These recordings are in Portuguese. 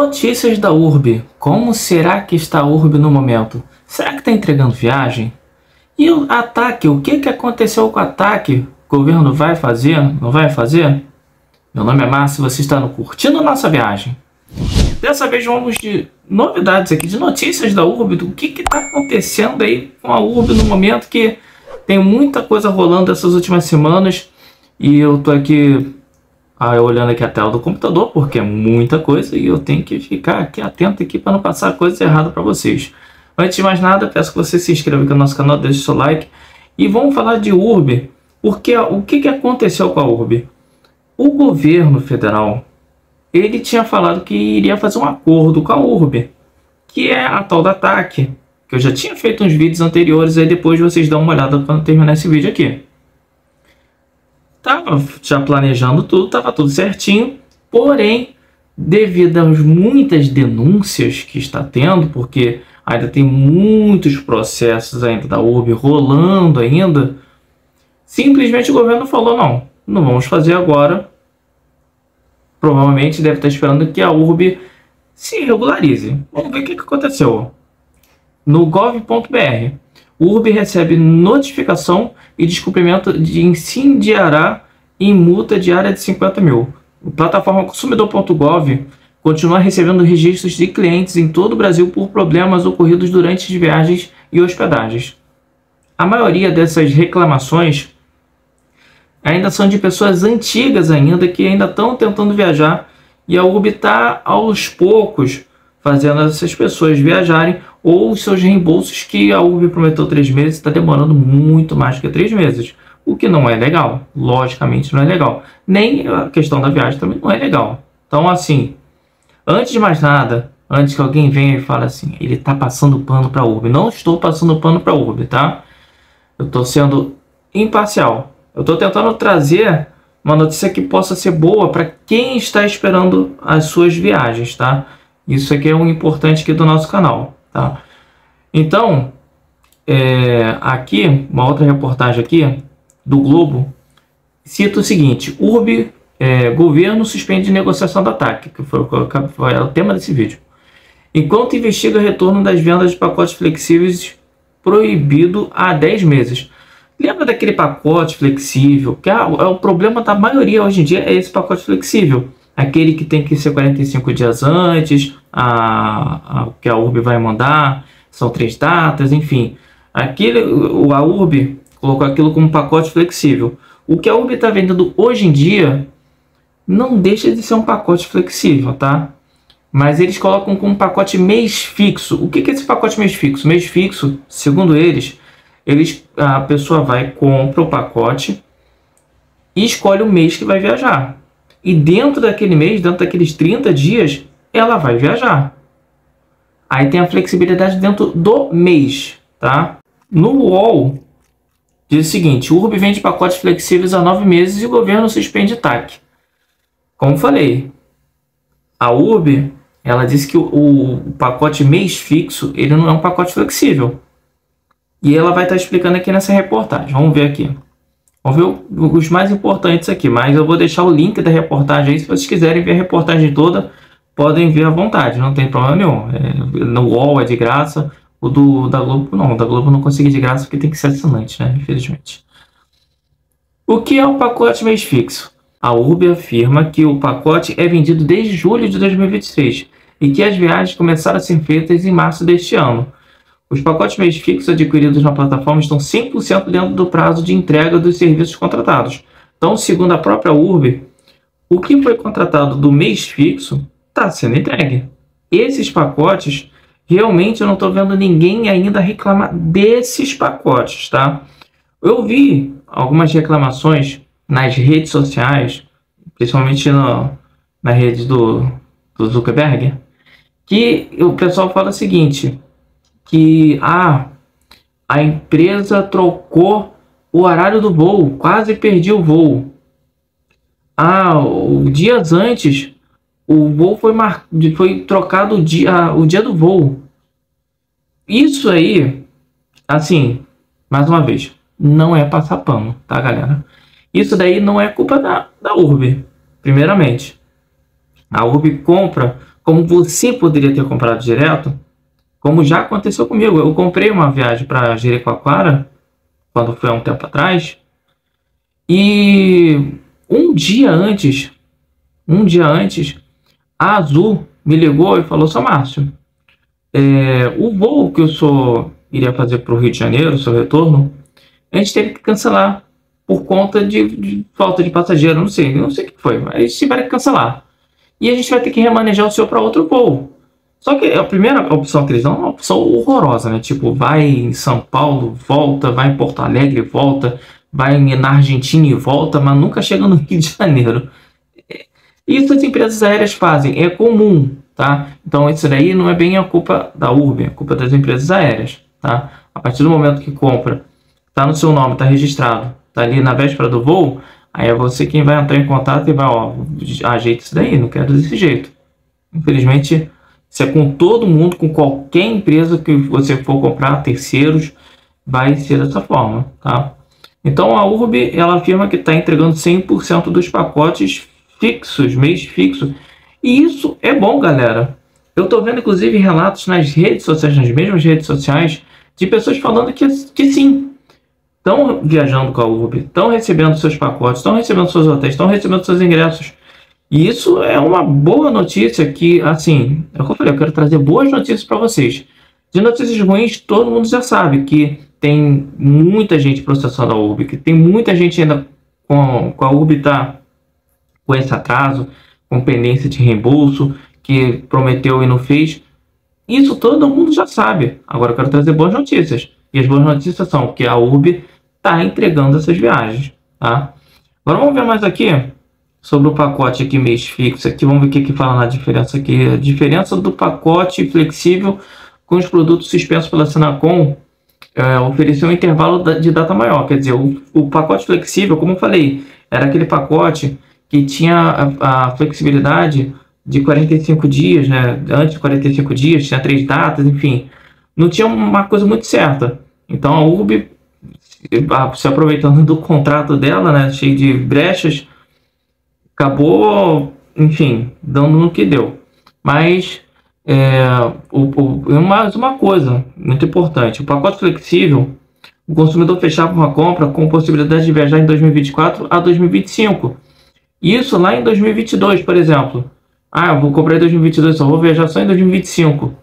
Notícias da URB. Como será que está a URB no momento? Será que está entregando viagem? E o ataque? O que, que aconteceu com o ataque? O governo vai fazer? Não vai fazer? Meu nome é Márcio você está no Curtindo Nossa Viagem. Dessa vez vamos de novidades aqui, de notícias da URB, do que está acontecendo aí com a URB no momento que tem muita coisa rolando essas últimas semanas e eu tô aqui ah, olhando aqui a tela do computador, porque é muita coisa e eu tenho que ficar aqui atento aqui para não passar coisas erradas para vocês. Antes de mais nada, peço que você se inscreva aqui no nosso canal, deixe seu like e vamos falar de URB, porque o que, que aconteceu com a URB? O governo federal, ele tinha falado que iria fazer um acordo com a URB, que é a tal da TAC, que eu já tinha feito uns vídeos anteriores, aí depois vocês dão uma olhada quando terminar esse vídeo aqui. Tava já planejando tudo, tava tudo certinho, porém, devido às muitas denúncias que está tendo, porque ainda tem muitos processos ainda da URB rolando ainda, simplesmente o governo falou, não, não vamos fazer agora. Provavelmente deve estar esperando que a URB se regularize. Vamos ver o que aconteceu. No gov.br, o URB recebe notificação e descumprimento de incendiará em multa diária de 50 mil. A plataforma consumidor.gov continua recebendo registros de clientes em todo o Brasil por problemas ocorridos durante as viagens e hospedagens. A maioria dessas reclamações ainda são de pessoas antigas ainda que ainda estão tentando viajar e a URB está aos poucos fazendo essas pessoas viajarem ou os seus reembolsos que a URB prometeu três meses está demorando muito mais que três meses, o que não é legal, logicamente não é legal. Nem a questão da viagem também não é legal. Então, assim, antes de mais nada, antes que alguém venha e fale assim, ele está passando pano para a URB. Não estou passando pano para a URB, tá? Eu estou sendo imparcial. Eu estou tentando trazer uma notícia que possa ser boa para quem está esperando as suas viagens, tá? Isso aqui é um importante aqui do nosso canal, tá? Então, é, aqui, uma outra reportagem aqui do Globo, cita o seguinte, URB, é, governo suspende negociação do ataque, que foi, foi o tema desse vídeo. Enquanto investiga retorno das vendas de pacotes flexíveis proibido há 10 meses. Lembra daquele pacote flexível? Que é, é o problema da maioria hoje em dia é esse pacote flexível aquele que tem que ser 45 dias antes, a, a, que a URB vai mandar, são três datas, enfim. Aquele, a URB colocou aquilo como pacote flexível. O que a URB está vendendo hoje em dia não deixa de ser um pacote flexível, tá? Mas eles colocam como pacote mês fixo. O que é esse pacote mês fixo? Mês fixo, segundo eles, eles a pessoa vai, compra o pacote e escolhe o mês que vai viajar. E dentro daquele mês, dentro daqueles 30 dias, ela vai viajar. Aí tem a flexibilidade dentro do mês, tá? No UOL, diz o seguinte, o URB vende pacotes flexíveis a nove meses e o governo suspende TAC. Como falei, a URB, ela disse que o, o, pacote mês fixo, ele não é um pacote flexível. E ela vai estar explicando aqui nessa reportagem. Vamos ver aqui. Vamos ver os mais importantes aqui, mas eu vou deixar o link da reportagem aí. Se vocês quiserem ver a reportagem toda, podem ver à vontade, não tem problema nenhum. É, no UOL é de graça, o do, da Globo não, da Globo não consegui de graça porque tem que ser assinante, né? Infelizmente. O que é o pacote mês fixo? A URB afirma que o pacote é vendido desde julho de 2023 e que as viagens começaram a ser feitas em março deste ano. Os pacotes mês fixos adquiridos na plataforma estão 100% dentro do prazo de entrega dos serviços contratados. Então, segundo a própria URB, o que foi contratado do mês fixo está sendo entregue. Esses pacotes, realmente eu não estou vendo ninguém ainda reclamar desses pacotes, tá? Eu vi algumas reclamações nas redes sociais, principalmente no, na rede do, do Zuckerberg, que o pessoal fala o seguinte: que ah, a empresa trocou o horário do voo, quase perdi o voo. Ah, dias antes o voo foi, mar... foi trocado o dia, o dia do voo. Isso aí, assim, mais uma vez, não é passar pano, tá, galera? Isso daí não é culpa da, da URB, primeiramente. A URB compra como você poderia ter comprado direto, como já aconteceu comigo. Eu comprei uma viagem para Jericoacoara, quando foi há um tempo atrás, e um dia antes, um dia antes, a Azul me ligou e falou: São Márcio, é, o voo que eu sou iria fazer para o Rio de Janeiro, seu retorno, a gente teve que cancelar por conta de, de falta de passageiro, não sei, não sei o que foi, mas a gente que cancelar. E a gente vai ter que remanejar o seu para outro voo. Só que a primeira opção que eles dão é uma opção horrorosa, né? Tipo, vai em São Paulo, volta, vai em Porto Alegre, volta, vai na Argentina e volta, mas nunca chega no Rio de Janeiro. Isso as empresas aéreas fazem, é comum, tá? Então isso daí não é bem a culpa da Urb, é a culpa das empresas aéreas, tá? A partir do momento que compra, tá no seu nome, tá registrado, tá ali na véspera do voo, aí é você quem vai entrar em contato e vai, ó, ajeita isso daí, não quero desse jeito. Infelizmente, isso é com todo mundo, com qualquer empresa que você for comprar, terceiros, vai ser dessa forma, tá? Então a Urb, ela afirma que está entregando 100% dos pacotes fixos, mês fixo. E isso é bom, galera. Eu estou vendo, inclusive, relatos nas redes sociais, nas mesmas redes sociais, de pessoas falando que, que sim, estão viajando com a Urb, estão recebendo seus pacotes, estão recebendo seus hotéis, estão recebendo seus ingressos. E isso é uma boa notícia que, assim, é o que eu falei, eu quero trazer boas notícias para vocês. De notícias ruins, todo mundo já sabe que tem muita gente processando a Urb, que tem muita gente ainda com, com a Urb tá com esse atraso, com pendência de reembolso, que prometeu e não fez. Isso todo mundo já sabe. Agora eu quero trazer boas notícias. E as boas notícias são que a Urb está entregando essas viagens. Tá? Agora vamos ver mais aqui sobre o pacote aqui mês fixo. Aqui vamos ver o que, que fala na diferença aqui. A diferença do pacote flexível com os produtos suspensos pela Senacom é, ofereceu um intervalo de data maior. Quer dizer, o, o pacote flexível, como eu falei, era aquele pacote que tinha a, a, flexibilidade de 45 dias, né? Antes de 45 dias, tinha três datas, enfim. Não tinha uma coisa muito certa. Então a URB, se aproveitando do contrato dela, né? Cheio de brechas, acabou, enfim, dando no que deu. Mas é, o, o, mais uma coisa muito importante: o pacote flexível, o consumidor fechava uma compra com possibilidade de viajar em 2024 a 2025. Isso lá em 2022, por exemplo. Ah, vou comprar em 2022, só vou viajar só em 2025.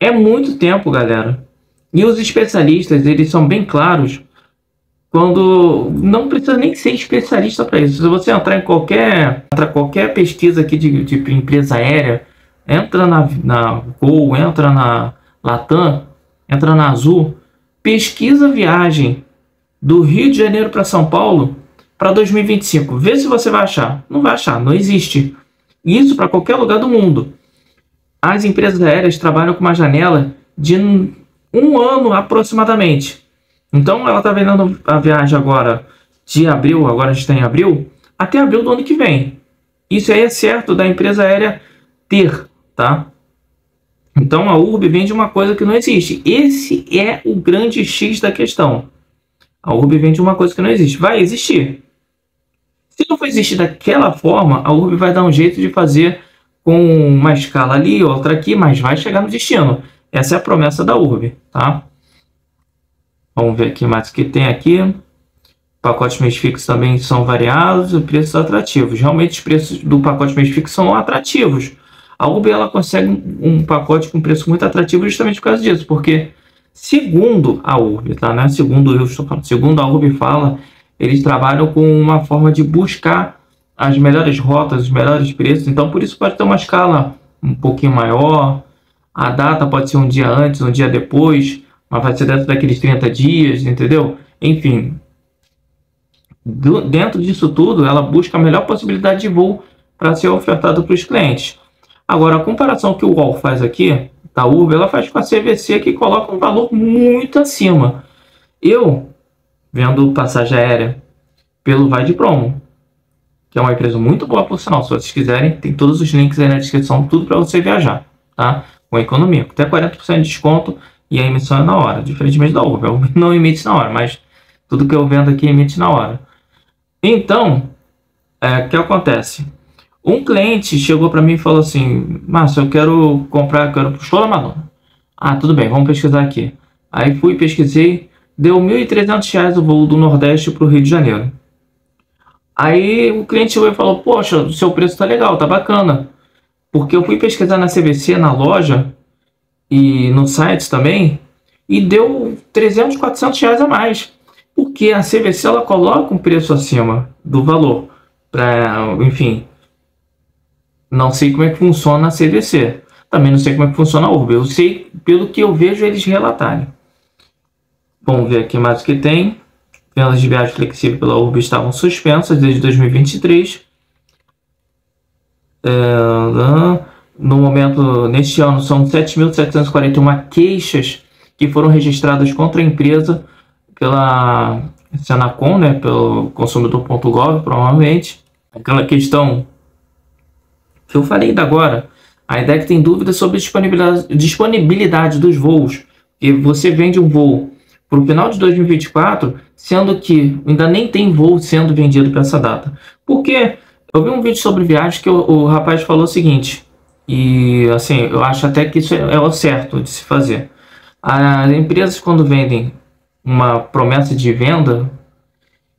É muito tempo, galera. E os especialistas, eles são bem claros quando não precisa nem ser especialista para isso. Se você entrar em qualquer, qualquer pesquisa aqui de, de empresa aérea, entra na, na Gol, entra na Latam, entra na Azul, pesquisa viagem do Rio de Janeiro para São Paulo para 2025. Vê se você vai achar. Não vai achar, não existe. Isso para qualquer lugar do mundo. As empresas aéreas trabalham com uma janela de um ano aproximadamente. Então ela está vendendo a viagem agora de abril, agora a gente está em abril, até abril do ano que vem. Isso aí é certo da empresa aérea ter, tá? Então a URB vende uma coisa que não existe. Esse é o grande X da questão. A URB vende uma coisa que não existe. Vai existir. Se não for existir daquela forma, a URB vai dar um jeito de fazer com uma escala ali, outra aqui, mas vai chegar no destino. Essa é a promessa da URB, tá? Vamos ver aqui mais o que tem aqui. Pacotes mês fixos também são variados e preços atrativos. Realmente os preços do pacote mês fixo são atrativos. A Uber ela consegue um pacote com preço muito atrativo justamente por causa disso, porque segundo a Uber, tá, né? Segundo eu estou falando, segundo a Uber fala, eles trabalham com uma forma de buscar as melhores rotas, os melhores preços. Então por isso pode ter uma escala um pouquinho maior. A data pode ser um dia antes, um dia depois mas vai ser dentro daqueles 30 dias, entendeu? Enfim, do, dentro disso tudo, ela busca a melhor possibilidade de voo para ser ofertado para os clientes. Agora, a comparação que o UOL faz aqui, da Uber, ela faz com a CVC que coloca um valor muito acima. Eu, vendo passagem aérea pelo Vai de Promo, que é uma empresa muito boa por sinal, se vocês quiserem, tem todos os links aí na descrição, tudo para você viajar, tá? Com economia, até 40% de desconto e a emissão é na hora, diferentemente da Uber. A Uber não emite na hora, mas tudo que eu vendo aqui emite na hora. Então, é, o que acontece? Um cliente chegou para mim e falou assim: Márcio, eu quero comprar, quero pro show da Madonna. Ah, tudo bem, vamos pesquisar aqui. Aí fui, pesquisei, deu R$ 1.300 o voo do Nordeste para o Rio de Janeiro. Aí o cliente chegou e falou: Poxa, o seu preço tá legal, tá bacana. Porque eu fui pesquisar na CVC, na loja e no site também, e deu 300, 400 reais a mais. Porque a CVC ela coloca um preço acima do valor. Pra, enfim, não sei como é que funciona a CVC. Também não sei como é que funciona a Urb. Eu sei pelo que eu vejo eles relatarem. Vamos ver aqui mais o que tem. Vendas de viagem flexível pela Urb estavam suspensas desde 2023. É, no momento, neste ano, são 7.741 queixas que foram registradas contra a empresa pela Senacom, né, pelo consumidor.gov, provavelmente. Aquela questão que eu falei ainda agora, a ideia que tem dúvidas sobre disponibilidade, disponibilidade dos voos. E você vende um voo para o final de 2024, sendo que ainda nem tem voo sendo vendido para essa data. Porque eu vi um vídeo sobre viagem que o, o, rapaz falou o seguinte, e assim, eu acho até que isso é, o certo de se fazer. As empresas, quando vendem uma promessa de venda,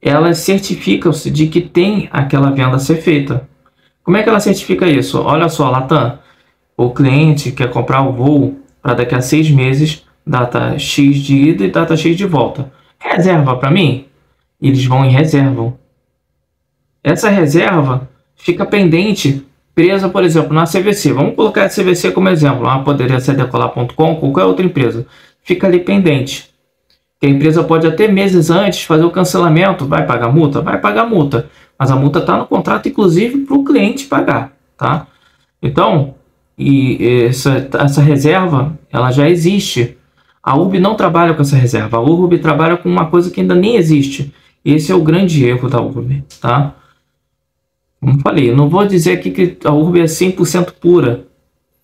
elas certificam-se de que tem aquela venda a ser feita. Como é que ela certifica isso? Olha só, Latam, o cliente quer comprar o voo para daqui a seis meses, data X de ida e data X de volta. Reserva para mim? Eles vão e reservam. Essa reserva fica pendente, presa, por exemplo, na CVC. Vamos colocar a CVC como exemplo. Ah, poderia ser decolar.com, qualquer outra empresa. Fica ali pendente. Que a empresa pode até meses antes fazer o cancelamento. Vai pagar multa? Vai pagar multa. Mas a multa está no contrato, inclusive, para o cliente pagar. Tá? Então, e essa, essa reserva ela já existe. A URB não trabalha com essa reserva. A URB trabalha com uma coisa que ainda nem existe. Esse é o grande erro da URB, tá? Como falei, não vou dizer aqui que a URB é 100% pura.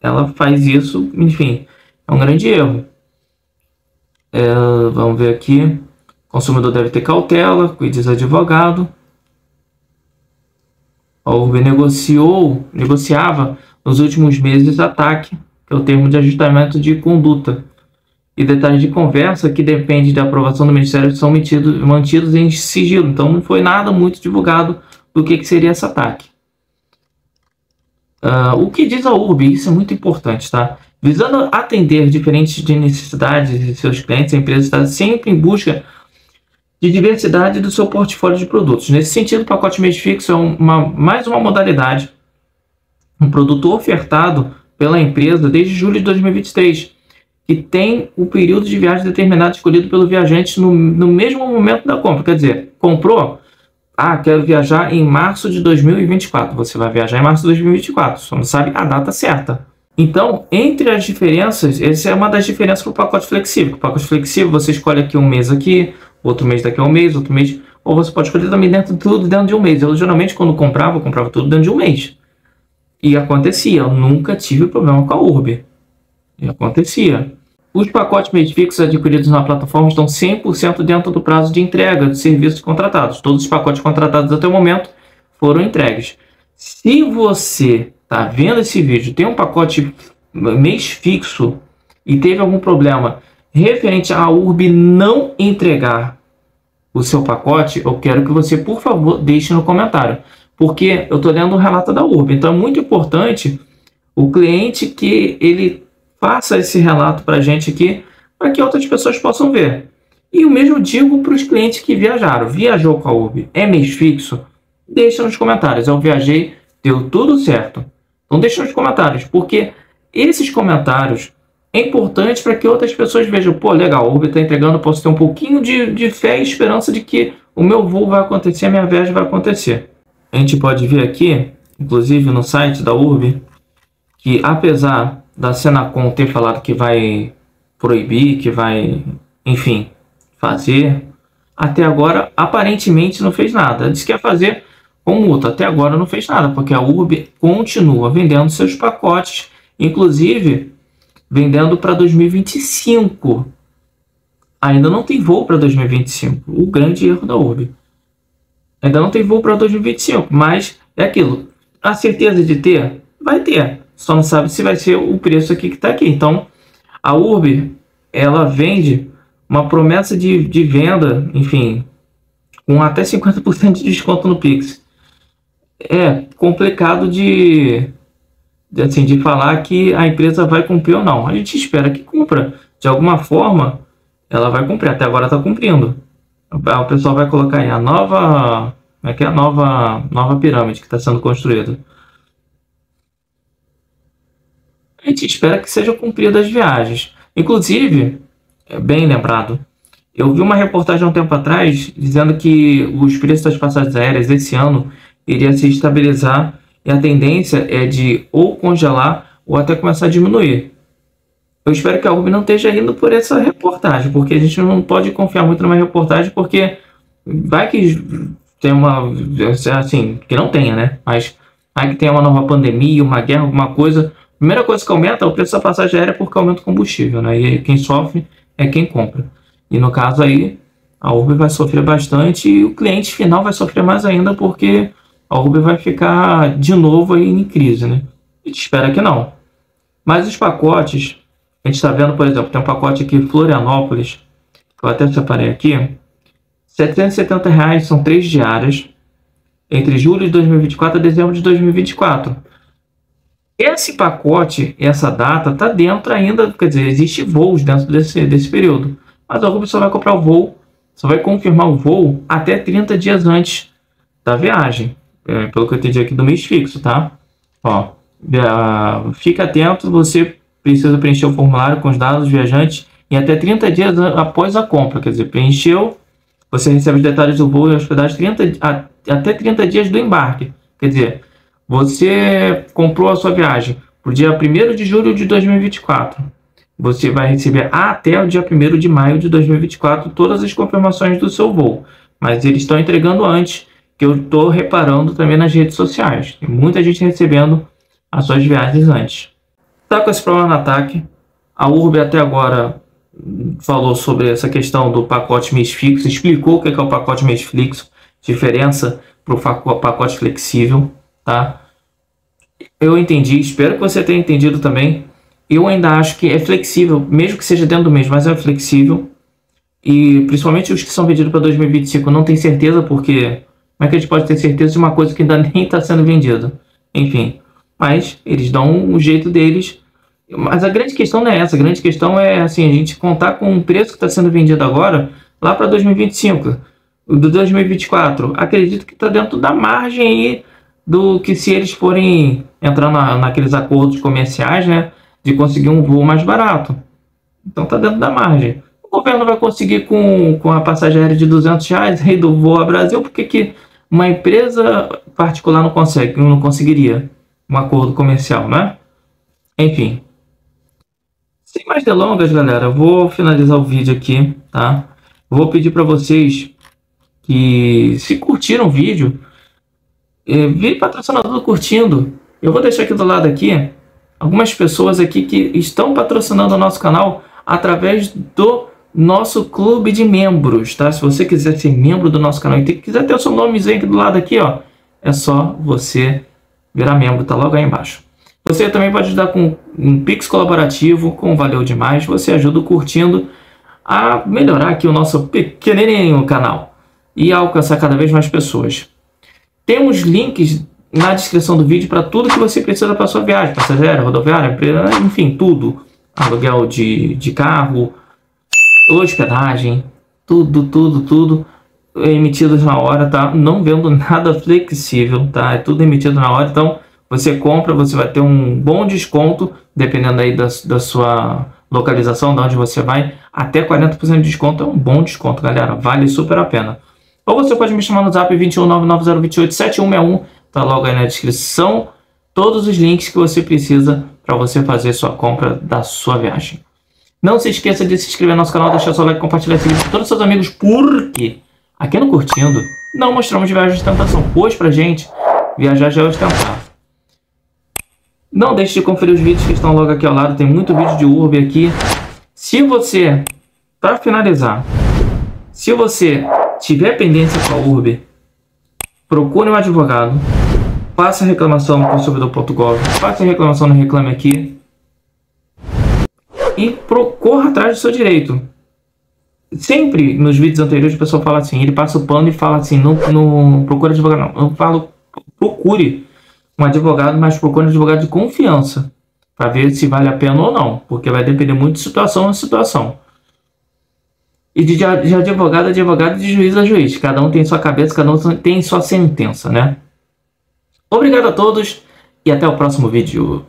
Ela faz isso, enfim, é um grande erro. É, vamos ver aqui. O consumidor deve ter cautela, cuide de advogado. A URB negociou, negociava nos últimos meses ataque, que é o termo de ajustamento de conduta, e detalhes de conversa que depende da aprovação do Ministério são mantidos em sigilo. Então não foi nada muito divulgado do que, que seria esse ataque. Uh, o que diz a URB? Isso é muito importante, tá? Visando atender diferentes necessidades de seus clientes, a empresa está sempre em busca de diversidade do seu portfólio de produtos. Nesse sentido, o pacote mês fixo é uma, mais uma modalidade um produto ofertado pela empresa desde julho de 2023, que tem o período de viagem determinado escolhido pelo viajante no, no mesmo momento da compra. Quer dizer, comprou? Ah, quero viajar em março de 2024. Você vai viajar em março de 2024, só não sabe a data certa. Então, entre as diferenças, essa é uma das diferenças para o pacote flexível. O pacote flexível, você escolhe aqui um mês aqui, outro mês daqui a um mês, outro mês, ou você pode escolher também dentro tudo dentro de um mês. Eu geralmente quando comprava, eu comprava tudo dentro de um mês. E acontecia, eu nunca tive problema com a Urb. E acontecia. Os pacotes mês fixos adquiridos na plataforma estão 100% dentro do prazo de entrega dos serviços contratados. Todos os pacotes contratados até o momento foram entregues. Se você está vendo esse vídeo, tem um pacote mês fixo e teve algum problema referente à URB não entregar o seu pacote, eu quero que você, por favor, deixe no comentário porque eu estou lendo um relato da URB. Então é muito importante o cliente que ele faça esse relato para a gente aqui, para que outras pessoas possam ver. E o mesmo digo para os clientes que viajaram. Viajou com a URB, é mês fixo? Deixa nos comentários. Eu viajei, deu tudo certo. Então deixa nos comentários, porque esses comentários é importante para que outras pessoas vejam, pô, legal, a URB está entregando, posso ter um pouquinho de, de fé e esperança de que o meu voo vai acontecer, a minha viagem vai acontecer a gente pode ver aqui, inclusive no site da URB, que apesar da Senacom ter falado que vai proibir, que vai, enfim, fazer, até agora aparentemente não fez nada. Diz que ia fazer com multa, até agora não fez nada, porque a URB continua vendendo seus pacotes, inclusive vendendo para 2025. Ainda não tem voo para 2025. O grande erro da URB. Ainda não tem voo para 2025, mas é aquilo. a certeza de ter? Vai ter. Só não sabe se vai ser o preço aqui que está aqui. Então, a Urb, ela vende uma promessa de, de venda, enfim, com até 50% de desconto no Pix. É complicado de, de, assim, de falar que a empresa vai cumprir ou não. A gente espera que cumpra. De alguma forma, ela vai cumprir. Até agora está cumprindo. O pessoal vai colocar aí a nova. Como é que é a nova, nova pirâmide que está sendo construída? A gente espera que sejam cumpridas as viagens. Inclusive, é bem lembrado, eu vi uma reportagem há um tempo atrás dizendo que os preços das passagens aéreas esse ano iria se estabilizar e a tendência é de ou congelar ou até começar a diminuir. Eu espero que a URB não esteja indo por essa reportagem, porque a gente não pode confiar muito numa reportagem, porque vai que tem uma. Assim, que não tenha, né? Mas vai que tem uma nova pandemia, uma guerra, alguma coisa. Primeira coisa que aumenta é o preço da passagem aérea porque aumenta o combustível, né? E quem sofre é quem compra. E no caso aí, a Uber vai sofrer bastante e o cliente final vai sofrer mais ainda porque a Uber vai ficar de novo aí em crise, né? A gente espera que não. Mas os pacotes a gente está vendo, por exemplo, tem um pacote aqui Florianópolis, que eu até separei aqui. 770 reais são três diárias, entre julho de 2024 a dezembro de 2024. Esse pacote, essa data, está dentro ainda, quer dizer, existe voos dentro desse, desse período. Mas a Ruby só vai comprar o voo, só vai confirmar o voo até 30 dias antes da viagem. É, pelo que eu entendi aqui do mês fixo, tá? Ó, fica atento, você precisa preencher o formulário com os dados do viajante até 30 dias após a compra. Quer dizer, preencheu, você recebe os detalhes do voo e hospedagem 30, a, até 30 dias do embarque. Quer dizer, você comprou a sua viagem o dia 1 de julho de 2024. Você vai receber até o dia 1 de maio de 2024 todas as confirmações do seu voo. Mas eles estão entregando antes, que eu estou reparando também nas redes sociais. Tem muita gente recebendo as suas viagens antes está com esse problema no ataque. A Urb até agora falou sobre essa questão do pacote mês fixo, explicou o que é, o pacote mês fixo, diferença para o pacote flexível, tá? Eu entendi, espero que você tenha entendido também. Eu ainda acho que é flexível, mesmo que seja dentro do mês, mas é flexível. E principalmente os que são vendidos para 2025, não tem certeza, porque como é que a gente pode ter certeza de uma coisa que ainda nem está sendo vendida? Enfim, mas eles dão um jeito deles. Mas a grande questão não é essa. A grande questão é assim, a gente contar com o preço que está sendo vendido agora lá para 2025. Do 2024, acredito que está dentro da margem aí do que se eles forem entrar na, naqueles acordos comerciais, né, de conseguir um voo mais barato. Então está dentro da margem. O governo vai conseguir com, com a passagem aérea de 200 reais rei do voo ao Brasil, porque que uma empresa particular não consegue, não conseguiria um acordo comercial, né? Enfim. Sem mais delongas, galera, vou finalizar o vídeo aqui, tá? Vou pedir para vocês que se curtiram o vídeo, é, vire patrocinador curtindo. Eu vou deixar aqui do lado aqui algumas pessoas aqui que estão patrocinando o nosso canal através do nosso clube de membros, tá? Se você quiser ser membro do nosso canal e quiser ter o seu nomezinho aqui do lado aqui, ó, é só você virar membro, tá logo aí embaixo. Você também pode ajudar com um Pix colaborativo, com Valeu Demais. Você ajuda curtindo a melhorar aqui o nosso pequenininho canal e alcançar cada vez mais pessoas. Temos links na descrição do vídeo para tudo que você precisa para sua viagem, passageira, rodoviária, enfim, tudo. Aluguel de, de carro, hospedagem, tudo, tudo, tudo emitidos na hora, tá? Não vendo nada flexível, tá? É tudo emitido na hora, então você compra, você vai ter um bom desconto, dependendo aí da, da sua localização, de onde você vai, até 40% de desconto é um bom desconto, galera, vale super a pena. Ou você pode me chamar no zap 21990287161, tá logo aí na descrição, todos os links que você precisa para você fazer sua compra da sua viagem. Não se esqueça de se inscrever no nosso canal, deixar seu like, compartilhar esse vídeo com todos os seus amigos, porque Aqui no Curtindo, não mostramos viagem de ostentação, pois pra gente, viajar já é ostentar. Não deixe de conferir os vídeos que estão logo aqui ao lado, tem muito vídeo de Urb aqui. Se você, para finalizar, se você tiver pendência com a Urb, procure um advogado, Faça reclamação no servidor.gov, faça reclamação no Reclame Aqui e corra atrás do seu direito. Sempre nos vídeos anteriores o pessoal fala assim, ele passa o pano e fala assim, não, não procura advogado não. Eu falo, procure um advogado, mas procure um advogado de confiança para ver se vale a pena ou não, porque vai depender muito de situação a situação. E de, de advogado a advogado, de juiz a juiz. Cada um tem sua cabeça, cada um tem sua sentença, né? Obrigado a todos e até o próximo vídeo.